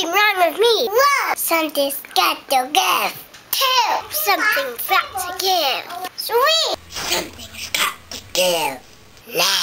something wrong with me. Whoa! Something's got to give. Two! Something's got to give. Three! Something's got to give. Now.